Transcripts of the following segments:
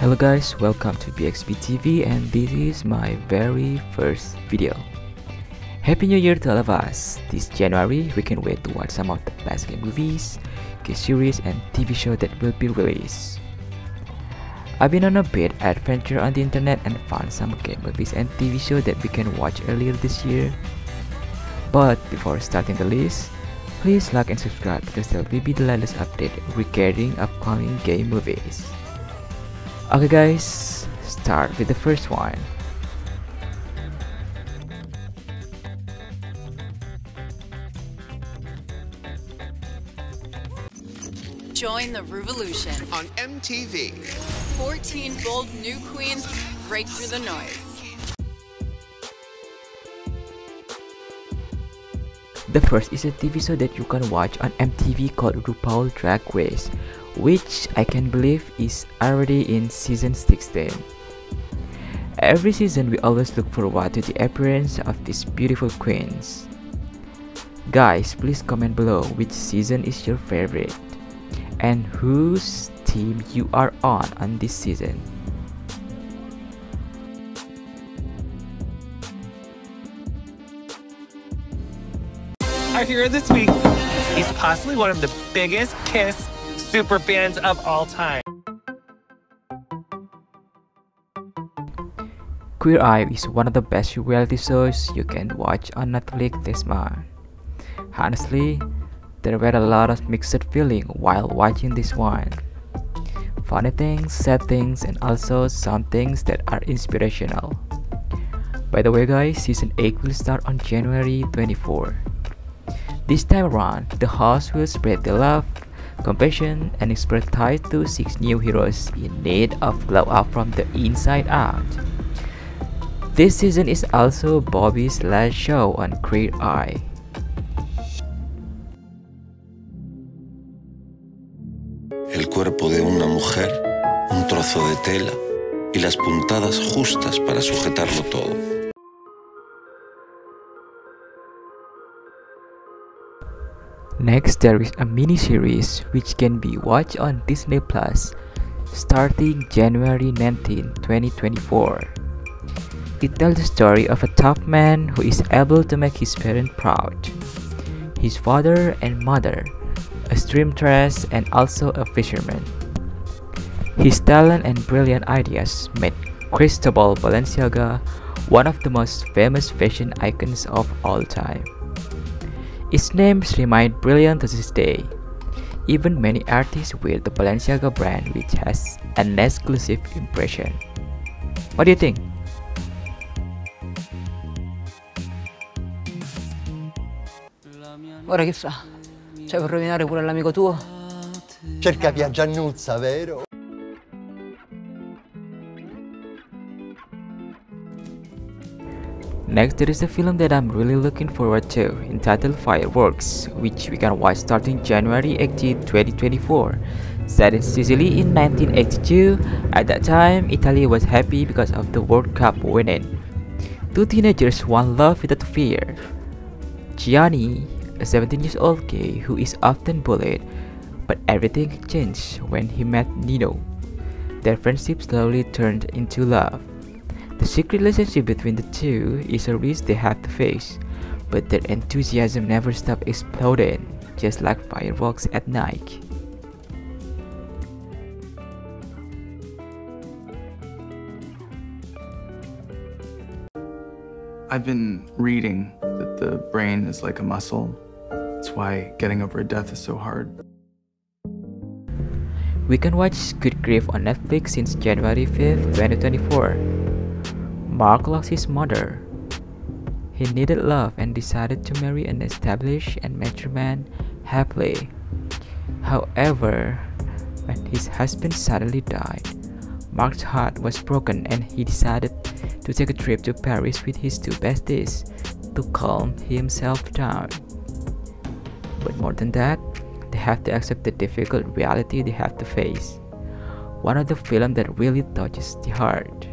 Hello guys, welcome to BXB TV and this is my very first video. Happy New Year to all of us! This January, we can wait to watch some of the best game movies, game series and TV show that will be released. I've been on a bit adventure on the internet and found some game movies and TV show that we can watch earlier this year. But before starting the list, please like and subscribe because there will be the latest update regarding upcoming game movies. Okay guys, start with the first one. Join the revolution. on MTV. 14 bold new queens break through the noise. The first is a TV show that you can watch on MTV called RuPaul Drag Race, which I can believe is already in season 16. Every season we always look forward to the appearance of these beautiful queens. Guys, please comment below which season is your favorite and whose team you are on on this season. Our hero this week is possibly one of the biggest Kiss super fans of all time. Queer Eye is one of the best reality shows you can watch on Netflix this month. Honestly, there were a lot of mixed feeling while watching this one. Funny things, sad things, and also some things that are inspirational. By the way guys, season 8 will start on January 24. This time around, the host will spread the love, compassion, and expertise to six new heroes in need of glow up from the inside out. This season is also Bobby's last show on Queer Eye. El cuerpo de una mujer, un trozo de tela y las puntadas justas para sujetarlo todo. Next, there is a mini-series which can be watched on Disney Plus starting January 19, 2024. It tells the story of a tough man who is able to make his parents proud. His father and mother, a stream seamstress and also a fisherman. His talent and brilliant ideas made Cristobal Balenciaga one of the most famous fashion icons of all time. Its names remain brilliant to this day. Even many artists wear the Balenciaga brand which has an exclusive impression. What do you think? Ora chi sa? Cioè per rovinare pure l'amico tuo? Cerca via Giannuzza, vero? Next, there is a film that I'm really looking forward to, entitled Fireworks, which we can watch starting January 18, 2024. Set in Sicily in 1982, at that time, Italy was happy because of the World Cup winning. Two teenagers want love without fear. Gianni, a 17 years old gay who is often bullied, but everything changed when he met Nino. Their friendship slowly turned into love. The secret relationship between the two is a risk they have to face, but their enthusiasm never stops exploding, just like fireworks at night. I've been reading that the brain is like a muscle. That's why getting over a death is so hard. We can watch Good Grief on Netflix since January 5th, 2024. Mark lost his mother. He needed love and decided to marry an established and mature man happily. However, when his husband suddenly died, Mark's heart was broken and he decided to take a trip to Paris with his two besties to calm himself down. But more than that, they have to accept the difficult reality they have to face. One of the films that really touches the heart.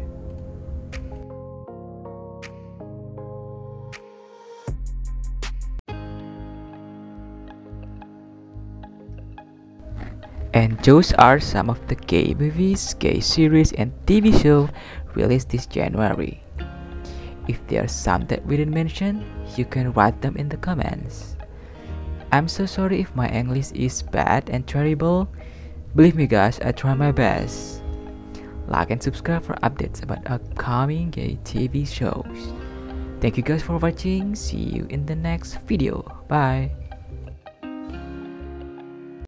And those are some of the gay movies, gay series, and TV show released this January. If there are some that we didn't mention, you can write them in the comments. I'm so sorry if my English is bad and terrible. Believe me guys, I try my best. Like and subscribe for updates about upcoming gay TV shows. Thank you guys for watching. See you in the next video. Bye.